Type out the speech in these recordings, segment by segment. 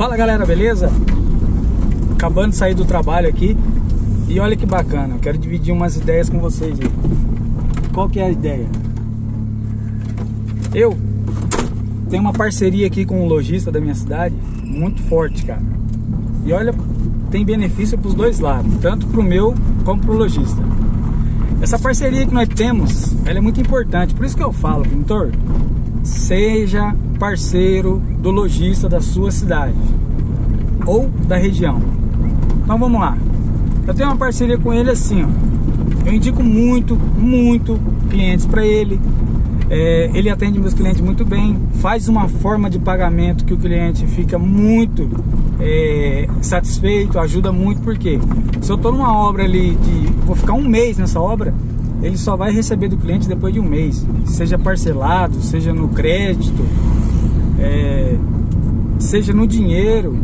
Fala galera, beleza? Acabando de sair do trabalho aqui e olha que bacana, quero dividir umas ideias com vocês aí. Qual que é a ideia? Eu tenho uma parceria aqui com um lojista da minha cidade muito forte, cara. E olha, tem benefício para os dois lados, tanto para o meu como para o lojista. Essa parceria que nós temos, ela é muito importante. Por isso que eu falo, pintor, seja parceiro do lojista da sua cidade ou da região. Então vamos lá. Eu tenho uma parceria com ele assim, ó. Eu indico muito, muito clientes para ele. É, ele atende meus clientes muito bem, faz uma forma de pagamento que o cliente fica muito é, satisfeito, ajuda muito, porque se eu estou numa obra ali de. vou ficar um mês nessa obra, ele só vai receber do cliente depois de um mês, seja parcelado, seja no crédito, é, seja no dinheiro.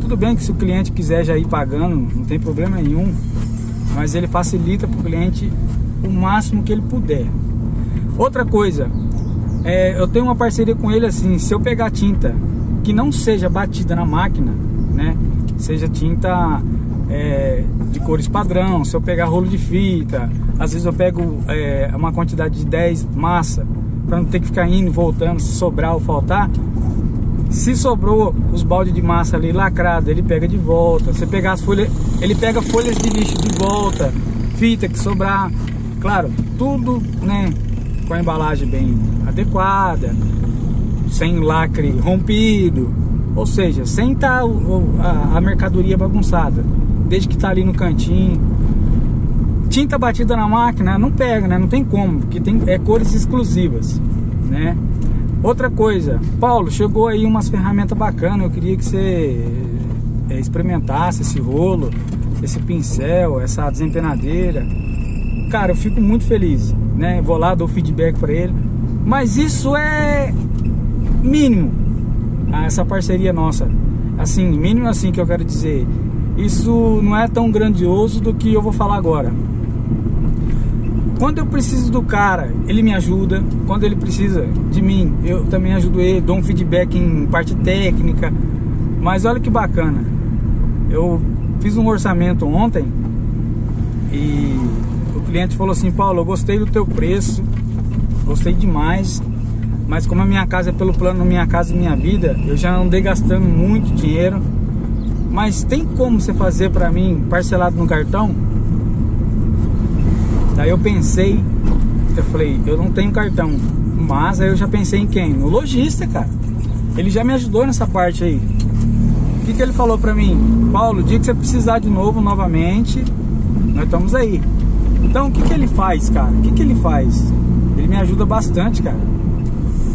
Tudo bem que se o cliente quiser já ir pagando, não tem problema nenhum, mas ele facilita para o cliente o máximo que ele puder. Outra coisa, é, eu tenho uma parceria com ele assim, se eu pegar tinta que não seja batida na máquina, né? Seja tinta é, de cores padrão, se eu pegar rolo de fita, às vezes eu pego é, uma quantidade de 10 massa, para não ter que ficar indo e voltando, se sobrar ou faltar. Se sobrou os baldes de massa ali lacrado, ele pega de volta. Se pegar as folhas, ele pega folhas de lixo de volta, fita que sobrar. Claro, tudo, né, com a embalagem bem adequada, sem lacre rompido, ou seja, sem estar tá a mercadoria bagunçada, desde que está ali no cantinho. Tinta batida na máquina não pega, né? Não tem como, porque tem é cores exclusivas, né? Outra coisa, Paulo, chegou aí umas ferramentas bacanas, eu queria que você é, experimentasse esse rolo, esse pincel, essa desempenadeira. Cara, eu fico muito feliz né? Vou lá, dou feedback para ele. Mas isso é mínimo, essa parceria nossa. Assim, mínimo assim que eu quero dizer. Isso não é tão grandioso do que eu vou falar agora. Quando eu preciso do cara, ele me ajuda. Quando ele precisa de mim, eu também ajudo ele, dou um feedback em parte técnica. Mas olha que bacana. Eu fiz um orçamento ontem e cliente falou assim: Paulo, eu gostei do teu preço, gostei demais, mas como a minha casa é pelo plano Minha Casa Minha Vida, eu já andei gastando muito dinheiro. Mas tem como você fazer para mim parcelado no cartão? Daí eu pensei, eu falei, eu não tenho cartão, mas aí eu já pensei em quem? No lojista, cara. Ele já me ajudou nessa parte aí. O que, que ele falou pra mim? Paulo, dia que você precisar de novo, novamente, nós estamos aí. Então o que, que ele faz, cara? O que, que ele faz? Ele me ajuda bastante, cara.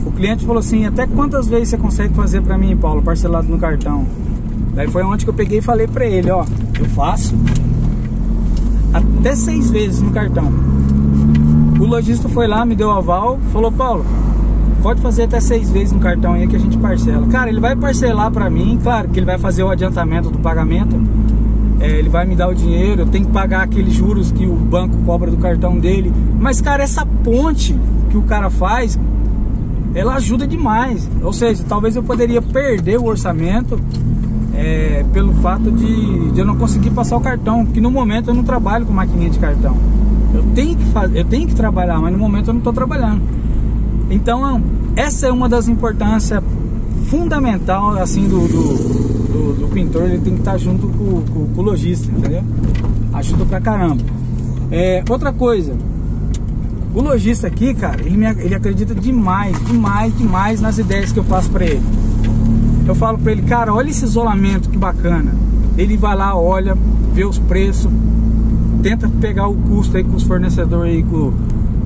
O cliente falou assim, até quantas vezes você consegue fazer para mim, Paulo, parcelado no cartão? Daí foi onde que eu peguei e falei para ele, ó, eu faço até seis vezes no cartão. O lojista foi lá, me deu aval, falou, Paulo, pode fazer até seis vezes no cartão aí que a gente parcela. Cara, ele vai parcelar para mim, claro que ele vai fazer o adiantamento do pagamento, é, ele vai me dar o dinheiro, eu tenho que pagar aqueles juros que o banco cobra do cartão dele. Mas, cara, essa ponte que o cara faz, ela ajuda demais. Ou seja, talvez eu poderia perder o orçamento é, pelo fato de, de, eu não conseguir passar o cartão, porque no momento eu não trabalho com maquininha de cartão. Eu tenho que eu tenho que trabalhar, mas no momento eu não estou trabalhando. Então, essa é uma das importâncias fundamental assim do, do do, do pintor ele tem que estar junto com, com, com, o lojista, entendeu? Ajuda pra caramba. É, outra coisa, o lojista aqui, cara, ele, me, ele acredita demais, demais, demais nas ideias que eu passo pra ele. Eu falo pra ele, cara, olha esse isolamento que bacana. Ele vai lá, olha, vê os preços, tenta pegar o custo aí com os fornecedores aí, com,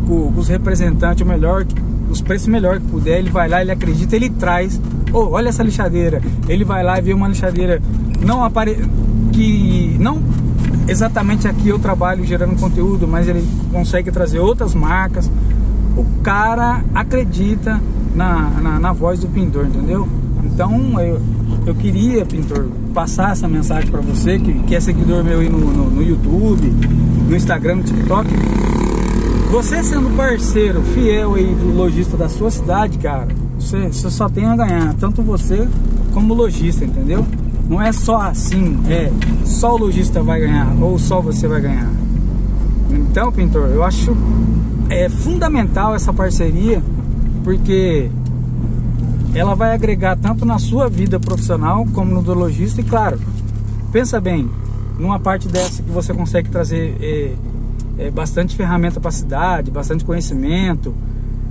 com, com os representantes, o melhor, os preços melhor que puder, ele vai lá, ele acredita, ele traz oh, olha essa lixadeira. Ele vai lá e vê uma lixadeira não apare... que não exatamente aqui eu trabalho gerando conteúdo, mas ele consegue trazer outras marcas. O cara acredita na, na, na voz do pintor, entendeu? Então eu, eu queria, pintor, passar essa mensagem para você que, que é seguidor meu aí no, no, no YouTube, no Instagram, no TikTok. Você sendo parceiro fiel aí do lojista da sua cidade, cara, você, você só tem a ganhar, tanto você como o lojista, entendeu? Não é só assim, é só o lojista vai ganhar ou só você vai ganhar. Então, pintor, eu acho é fundamental essa parceria porque ela vai agregar tanto na sua vida profissional como no do lojista e claro, pensa bem, numa parte dessa que você consegue trazer é, é, bastante ferramenta para a cidade, bastante conhecimento,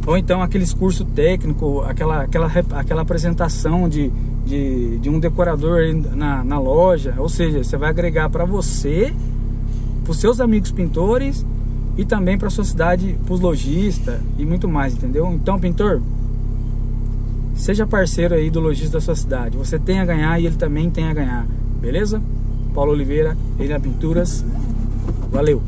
ou então aqueles cursos técnicos, aquela, aquela, aquela apresentação de, de, de um decorador na, na loja, ou seja, você vai agregar para você, para os seus amigos pintores e também para a sua cidade, para os lojistas e muito mais, entendeu? Então, pintor, seja parceiro aí do lojista da sua cidade. Você tem a ganhar e ele também tem a ganhar, beleza? Paulo Oliveira, Elina Pinturas. Valeu!